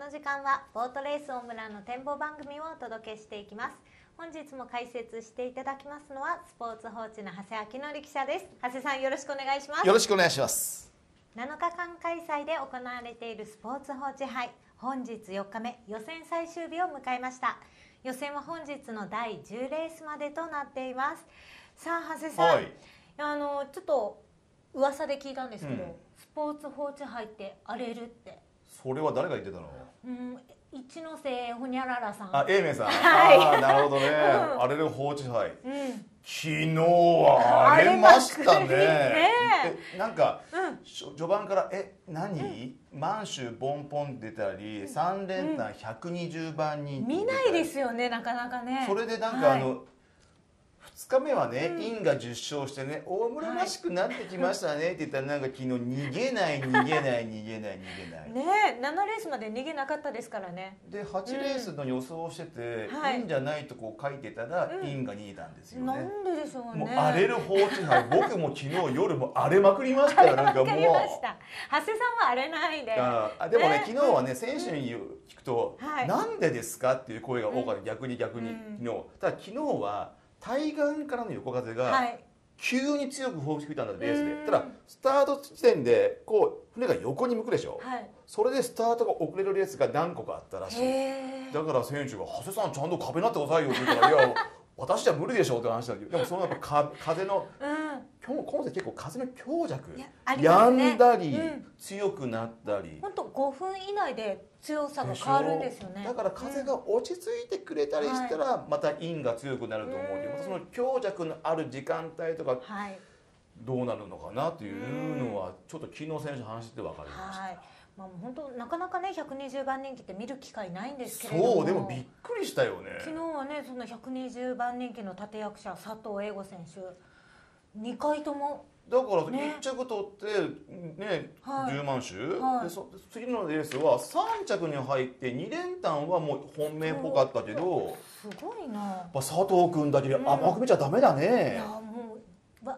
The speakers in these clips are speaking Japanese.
の時間はボートレース大村の展望番組をお届けしていきます。本日も解説していただきますのはスポーツ報知の長谷明則記者です。長谷さんよろしくお願いします。よろしくお願いします。7日間開催で行われているスポーツ報知杯本日4日目予選最終日を迎えました。予選は本日の第10レースまでとなっています。さあ長谷さん、はい、あのちょっと噂で聞いたんですけど、うん、スポーツ報知杯って荒れるってそれは誰が言ってたの？うん一ノ瀬ほにゃららさん。あ英明さん、はい、ああなるほどね、うん、荒れる放置杯、うん、昨日は荒れましたね。ね。なんか、うん、序盤から「え何、うん、満州ボンポン出たり3連単120番人見ないですよねなかなかね。それでなんか、はい、あの2日目はね、うん、インが10勝してね大村らしくなってきましたねって言ったらなんか昨日逃げない逃げない逃げない逃げない。ね7レースまで逃げなかったですからね。で8レースの予想をしてて、うん、インじゃないとこ書いてたら、インが逃げたんですよね、なんででしょうね。もう荒れる放置杯 僕も昨日夜も荒れまくりましたよなんかもう。長谷さんは荒れないで。あでもね、昨日はね選手に聞くと、はい、なんでですかっていう声が多かった、逆に逆に、昨日。ただ昨日は対岸からの横風が急に強く吹いたんだレースで。ただスタート地点でこう船が横に向くでしょ、はい、それでスタートが遅れるレースが何個かあったらしい。だから選手が「長谷さんちゃんと壁になってくださいよ」って言ったら「いや私じゃ無理でしょ」って話だけどでもそのやっぱ風の、うん今日今世結構風の強弱。や、ね,、んだり、うん、強くなったり。本当5分以内で強さが変わるんですよね。だから風が落ち着いてくれたりしたら、また陰が強くなると思うけど、またその強弱のある時間帯とか、はい、どうなるのかなというのはちょっと昨日選手話して分かりました。はい。まあ、本当なかなかね120番人気って見る機会ないんですけれども。そうでもびっくりしたよね。昨日はねその120番人気の立役者佐藤英吾選手2回とも？だから1着取ってね、はい、10万種、はい、でそ次のレースは3着に入って2連単はもう本命っぽかったけど。すごいな。佐藤君だけ甘く見ちゃダメだね、いやもう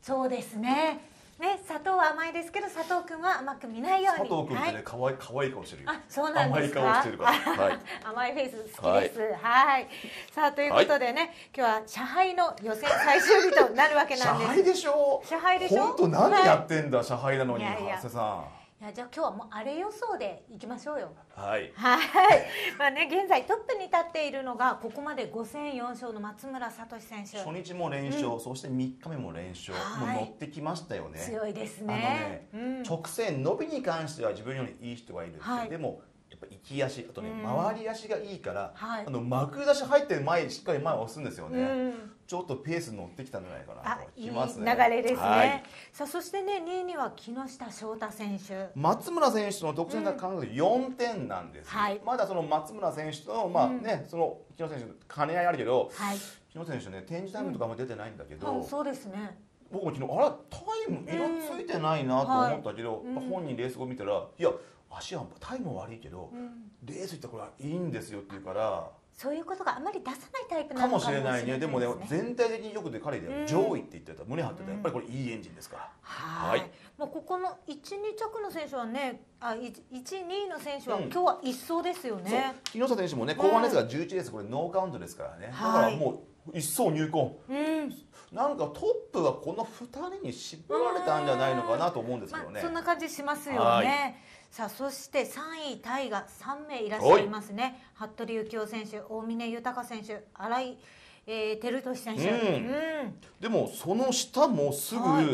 そうですねね、砂糖は甘いですけど佐藤君は甘く見ないように。佐藤君ってね、可愛い可愛い顔してるよ。あそうなんですか？甘い顔してるから、はい、甘いフェイス好きです。はい。さあということでね、はい、今日は社杯の予選最終日となるわけなんです。社杯でしょ？社杯でしょ？本当何やってんだ、はい、社杯なのに長谷さんいやじゃあ今日はもうあれ予想でいきましょうよ。はい。はい。まあね現在トップに立っているのがここまで5戦4勝の松村聡選手。初日も連勝、うん、そして3日目も連勝、もう乗ってきましたよね。強いですね。あのね、うん、直線伸びに関しては自分よりいい人がいる、はい、でもやっぱ行き足あとね、回り足がいいから、はい、あのまくり出し入って前しっかり前を押すんですよね、うん、ちょっとペース乗ってきたんじゃないかな。ときますね。流れですね、はい、さあそしてね2位には木下翔太選手。松村選手との独占が考えると4点なんです、はい、まだその松村選手とまあね、その木下選手兼ね合いあるけど、はい、木下選手ね展示タイムとかも出てないんだけど、そうですね。僕も昨日あらタイム色ついてないなと思ったけど、本人レース後見たらいや足はタイム悪いけど、うん、レース行ったこれはいいんですよって言うからそういうことがあんまり出さないタイプなのかもしれないね。でもね全体的によくで彼で上位って言ってた。胸張ってた。やっぱりこれいいエンジンですから、はい。もうここの12着の選手はねあ12位の選手は今日は一走ですよね、木下選手もね後半レースが11レースこれノーカウントですからね、だからもう一走入魂、うん、なんかトップはこの2人に絞られたんじゃないのかなと思うんですけどね、まあ、そんな感じしますよね、さあそして3位タイが3名いらっしゃいますね。服部幸男選手大峰豊選手新井、えー、照俊選手、うん、うん、でもその下もすぐ、はい、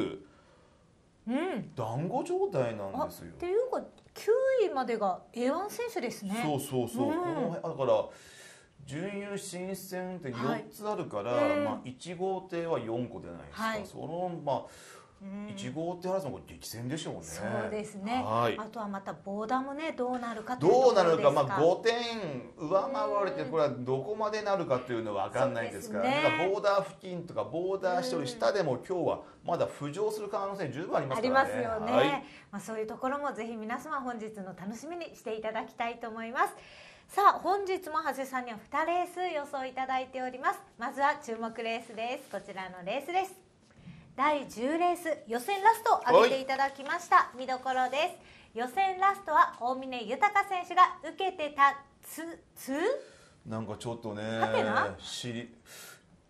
うん、団子状態なんですよ。っていうか9位までが A1 選手ですね。そうそうそう、うん、このだから準優新戦って4つあるから、はい、まあ、1号艇は4個じゃないですか、はい、そのまあ一号って話も激戦でしょうね。そうですね。はい、あとはまたボーダーもねどうなるかどうなるかまあ五点上回られてこれはどこまでなるかというのは分かんないですから、ね、ボーダー付近とかボーダー一人下でも今日はまだ浮上する可能性十分ありますからね。ありますよね。はい、まあそういうところもぜひ皆様本日の楽しみにしていただきたいと思います。さあ本日も長谷さんには2レース予想いただいております。まずは注目レースです。こちらのレースです。第10レース予選ラスト上げていただきました。見どころです。予選ラストは大峰豊選手が受けてたつつ？なんかちょっとね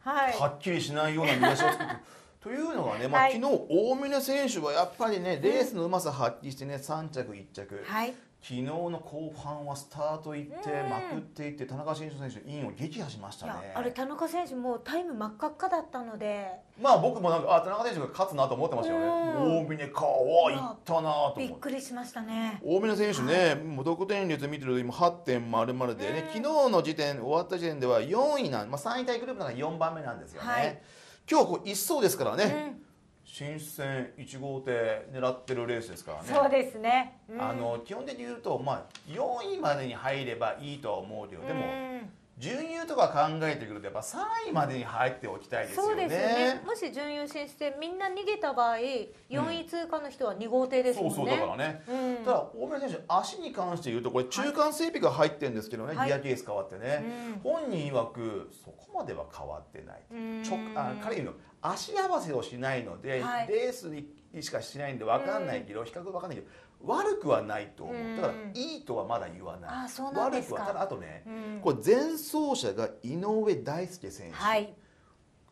はい、はっきりしないような見出しを作って。というのがね、まあ、昨日大峰選手はやっぱりねレースのうまさ発揮してね3着1着、はい、昨日の後半はスタートいってまくっていって田中選手選手インを撃破しましたね。あれ田中選手もうタイム真っ赤っかだったので。まあ僕もなんかあ田中選手が勝つなと思ってましたよね。大峰かわいったなとびっくりしましたね。大峰選手ね、はい、もう得点率見てると今8.00でね昨日の時点終わった時点では4位なん、まあ、3位タイグループなら4番目なんですよね、はい、今日こう1走ですからね、うん新戦1号艇狙ってるレースですからね。そうですね、うん、あの基本的に言うと、まあ、4位までに入ればいいとは思うけどでも、準優とか考えてくるとやっぱ3位までに入っておきたいですよね。そうですよね。もし準優進してみんな逃げた場合4位通過の人は2号艇ですもんね。そうそうだからね、うん、ただ大村選手足に関して言うとこれ中間整備が入ってるんですけどね、はい、ギアケース変わってね、うん、本人曰くそこまでは変わってない。ちょあ彼の足合わせをしないので、はい、レースにしかしないんで分かんないけど、比較分かんないけど悪くはないと思う。だからいいとはまだ言わない。悪くはただあとね、これ前走者が井上大輔選手、はい、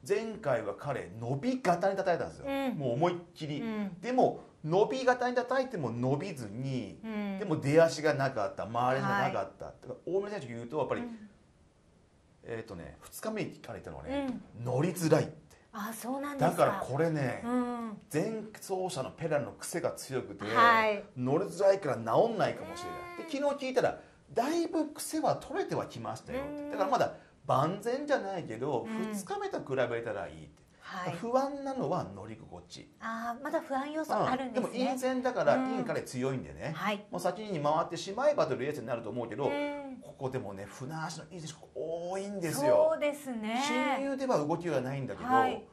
前回は彼伸び型に叩いたんですよ、うん、もう思いっきり、うん、でも伸び型に叩いても伸びずに、うん、でも出足がなかった。周りがなかった、はい、大村選手言うとやっぱり、えっ、ー、とね2日目に聞かれたのはね、乗りづらいあそうなんだからこれね、うん、前走者のペラの癖が強くて、はい、乗りづらいから治んないかもしれない。で昨日聞いたらだいぶ癖は取れてはきましたよ。だからまだ万全じゃないけど、うん、2日目と比べたらいいって。はい、不安なのは乗り心地。ああまだ不安要素あるんですね、うん、でも陰線だから、陰から強いんでね、はい、もう先に回ってしまえばというレースになると思うけど、ここでもね船足のいい選手多いんですよ。そうですね。侵入では動きがないんだけど、はい。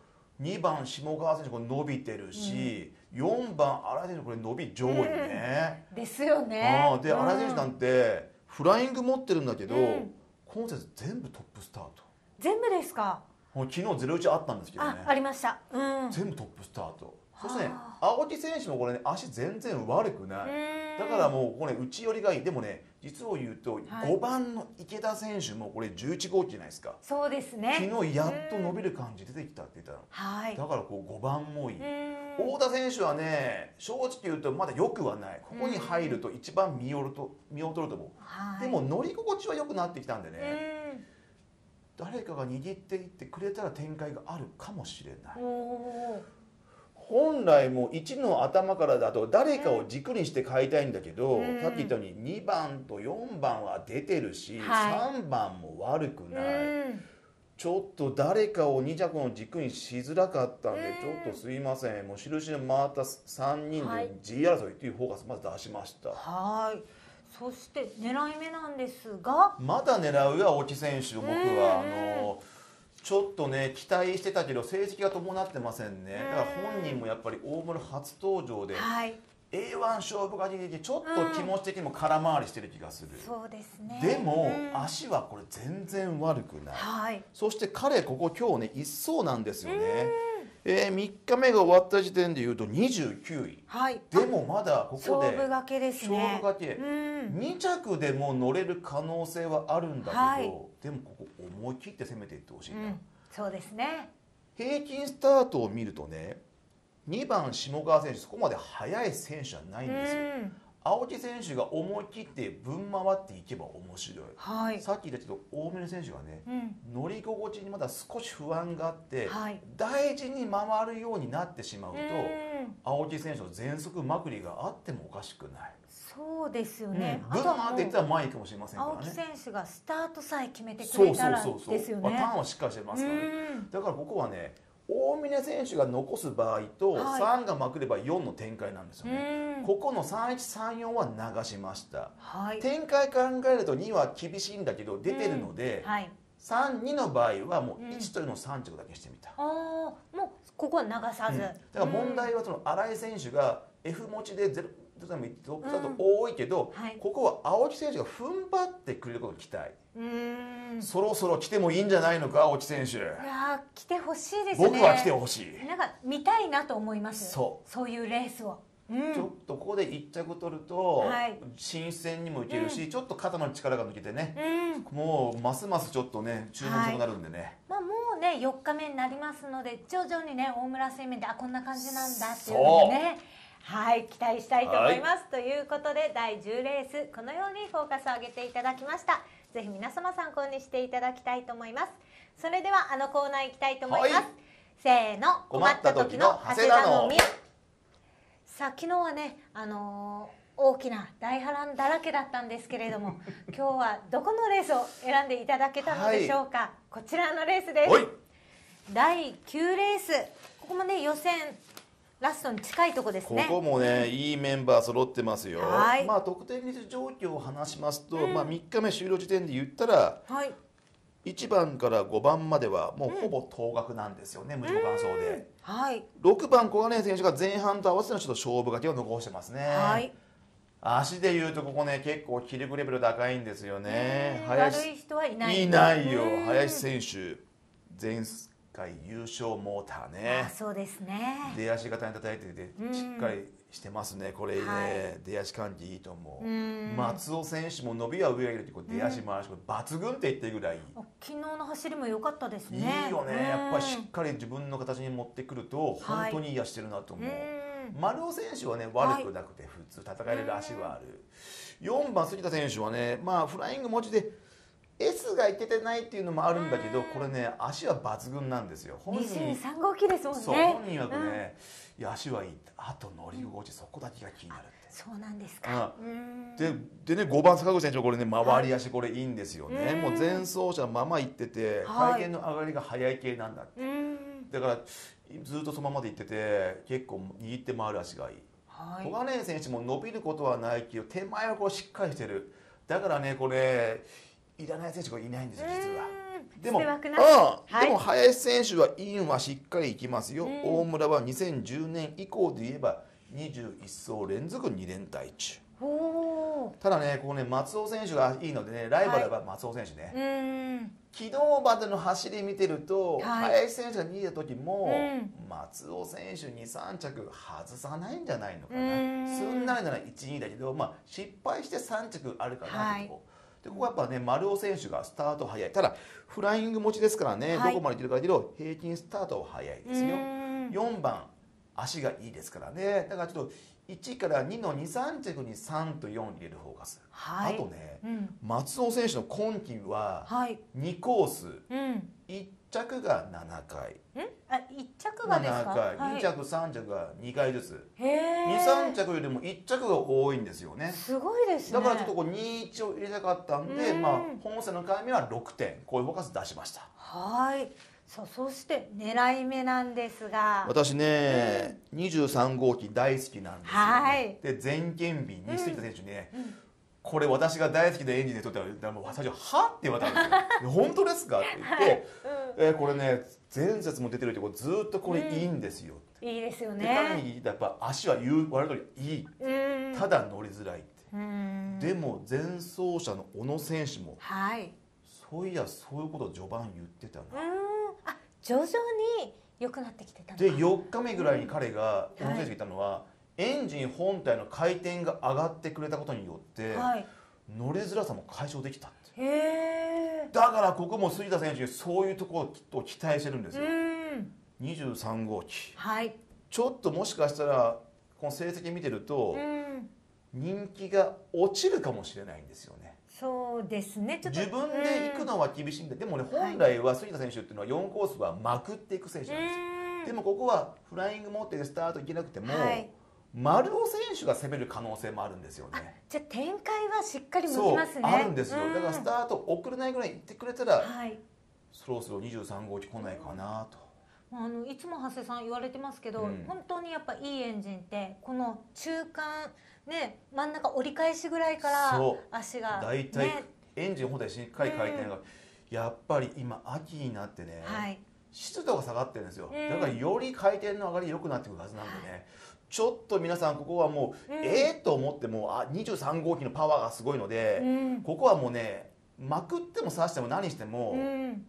2番下川選手これ伸びてるし、うん、4番新井選手これ伸び上位ね、うん、ですよね。で新井選手なんてフライング持ってるんだけど、うん、今節全部トップスタート。全部ですか？昨日01あったんですけどね。ありました、うん、全部トップスタート。そしてね青木選手もこれね足全然悪くない。だからもうこれ内寄りがいい。でもね実を言うと5番の池田選手もこれ11号機じゃないですか。そうですね。昨日やっと伸びる感じ出てきたって言ったの、はい、だからこう5番もいい。太田選手はね正直言うとまだよくはない。ここに入ると一番見劣ると見劣ると思う、はい、でも乗り心地は良くなってきたんでね。誰かが握っていってくれたら展開があるかもしれない本来も1の頭からだと誰かを軸にして買いたいんだけど、うん、さっき言ったように2番と4番は出てるし、はい、3番も悪くない、うん、ちょっと誰かを2着の軸にしづらかったんで、ちょっとすいません。もう印の回った3人で G 争いというフォーカスまず出しました。はい。そして狙い目なんですが。まだ狙うよ青木選手僕は。あのちょっとね期待してたけど成績が伴ってませんね。だから本人もやっぱり大室初登場で、はい、A1 勝負ができちょっと気持ち的にも空回りしてる気がする、そうですね。でも、足はこれ全然悪くない、はい、そして彼ここ今日ね一走なんですよねえー、3日目が終わった時点でいうと29位、はい、でもまだここで勝負がけですね。勝負がけ、うん、2着でも乗れる可能性はあるんだけど、はい、でもここ思い切って攻めていってほしいな、うん、そうですね。平均スタートを見るとね2番下川選手そこまで速い選手はないんですよ、うん青木選手が思い切って分回っていけば面白い、はい、さっき言ったけど大峰選手がね、うん、乗り心地にまだ少し不安があって、はい、大事に回るようになってしまうと、青木選手の全速まくりがあってもおかしくない。そうですよね。うん、分回っていったら前かもしれませんからね。青木選手がスタートさえ決めてくれたらですよね。ターンはしっかりしてますからね。だからここはね。大峰選手が残す場合と、はい、3がまくれば4の展開なんですよね。ここの3134は流しました、はい、展開考えると2は厳しいんだけど出てるので、はい、32の場合はもう1というのを3着だけしてみた。ああもうここは流さず、うん、だから問題はその新井選手が F 持ちで0トップスタート多いけど、うんはい、ここは青木選手が踏ん張ってくれることを期待。そろそろ来てもいいんじゃないのか青木選手。いや来てほしいですね。僕は来てほしい。なんか見たいなと思います。そう。そういうレースを。うん、ちょっとここで1着取ると、はい、新鮮にもいけるし、うん、ちょっと肩の力が抜けてね、うん、もうますますちょっとね注目したくなるんでね、はい、まあ、もうね4日目になりますので徐々にね大村製麺であこんな感じなんだっていうのをねはい期待したいと思います、はい、ということで第10レースこのようにフォーカスを上げていただきました。ぜひ皆様参考にしていただきたいと思います。それではあのコーナー行きたいと思います、せーの困った時の長谷田のみさあ昨日はねあのー、大きな大波乱だらけだったんですけれども 今日はどこのレースを選んでいただけたのでしょうか、はい、こちらのレースです。第9レース。ここもね予選ラストに近いとこですね。ここもね、うん、いいメンバー揃ってますよ、はい、まあ得点率状況を話しますと、うん、まあ3日目終了時点で言ったら、はい、1番から5番まではもうほぼ等額なんですよね、うん、無事の感想で、はい、6番小金選手が前半と合わせてのちょっと勝負がけを残してますね、はい、足でいうとここね結構気力レベル高いんですよね。林悪い人はいない。いないよ。林選手前回優勝モーターね。そうですね。出足型に叩いててしっかりしてますね。これね、はい、出足感じいいと思う。松尾選手も伸びは上がいるこう出足回し抜群って言ってるぐらい。昨日の走りも良かったですね。いいよね。やっぱりしっかり自分の形に持ってくると本当にいい足してるなと思う、はい、丸尾選手はね悪くなくて普通戦える足はある。4番杉田選手はねまあフライング持ちで S がいけてないっていうのもあるんだけどこれね足は抜群なんですよ。本人。23号機ですもんね。そう本人はね、うん、いや足はいい。あと乗り心地そこだけが気になるってそうなんですか、うん、ででね5番坂口選手これね回り足これいいんですよね、はい、もう前走者のまま行ってて、回転の上がりが速い系なんだって、だからずっとそのままで行ってて結構握って回る足がいい、はい、小金井選手も伸びることはないけど手前はこうしっかりしてる。だからねこれいらない選手がいないんですよ実は。でも、ああ、でも林選手はインはしっかりいきますよ。大村は2010年以降で言えば21走連続2連敗中。ただねここね松尾選手がいいのでねライバルは松尾選手ね、はい、昨日までの走り見てると、はい、林選手が逃げた時も、松尾選手23着外さないんじゃないのかな。すんなりなら12だけど、まあ、失敗して3着あるかなと。はいでここはやっぱね丸尾選手がスタート早い。ただフライング持ちですからね、はい、どこまでいけるかだけど平均スタートは早いですよ。4番足がいいですからね。だからちょっと1から2の23着に3と4入れるフォーカス、はい、あとね、うん、松尾選手の今季は2コース、うん、1着が7回。あ一着がですか？7回、はい、2着3着が2回ずつ。23着よりも1着が多いんですよね。すごいですね。だからちょっとこう21を入れたかったんで、まあ、本戦の回目は6点。こういうフォーカス出しました。はいさあそして狙い目なんですが。私ね、うん、23号機大好きなんですよ、ね、はい、で全県日に杉田選手ね、うんうん。これ私が大好きでエンジンで撮ったらもう最初「は?」って言われたんですよ「本当ですか?」って言って、はい。うん、えー、これね前節も出てるってこずっとこれいいんですよ、うん、いいですよね。彼に聞いたらやっぱ足は言う我々通りい。い、うん、ただ乗りづらいって、でも前走者の小野選手も、はい、そういやそういうことを序盤言ってたな、あ徐々に良くなってきてたで4日目ぐらいに彼が小野選手が言ったのは、はいエンジン本体の回転が上がってくれたことによって、はい、乗りづらさも解消できたって。だからここも杉田選手にそういうところを期待してるんですよ。23号機、はい、ちょっともしかしたらこの成績見てると人気が落ちるかもしれないんですよねそうですね。自分で行くのは厳しいんででもね本来は杉田選手っていうのは4コースはまくっていく選手なんですよ。でもここはフライング持ってスタートいけなくても、はい。丸尾選手が攻める可能性もあるんですよね。じゃあ展開はしっかり向きますね。あるんですよ。だからスタート遅れないぐらい行ってくれたら、はい、そろそろ23号機来ないかなと。あのいつも長谷さん言われてますけど、うん、本当にやっぱいいエンジンってこの中間ね真ん中折り返しぐらいから足が、ね、大体エンジン本体しっかり回転が、うん、やっぱり今秋になってね、はい、湿度が下がってるんですよ、だからより回転の上がり良くなってくるはずなんでね、はい。ちょっと皆さんここはもう、うん、ええー、と思ってもあ23号機のパワーがすごいので、うん、ここはもうねまくっても刺しても何しても、うん、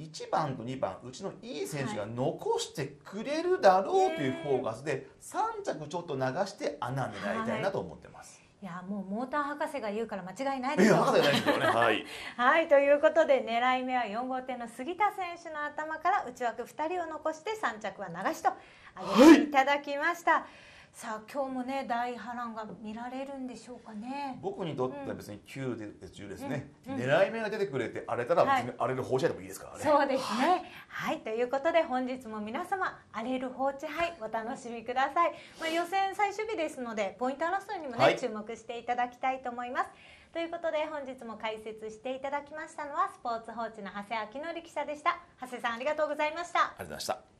1番と2番うちのいい選手が残してくれるだろうというフォーカスで3着ちょっと流して穴狙いたいなと思ってます。いやもうモーター博士が言うから間違いないですよ。いやですよね。はい。はい、ということで狙い目は4号艇の杉田選手の頭から内枠2人を残して3着は流しと挙げていただきました。はいさあ今日もね大波乱が見られるんでしょうかね。僕にとっては別に9で10ですね、うんうん、狙い目が出てくれて荒れたら別に荒れる放置でもいいですからね、はい、そうですね、はい、はい、ということで本日も皆様荒れる放置杯お楽しみください、まあ、予選最終日ですのでポイント争いにもね、はい、注目していただきたいと思います。ということで本日も解説していただきましたのはスポーツ報知の長谷明則記者でした。長谷さんありがとうございました。ありがとうございました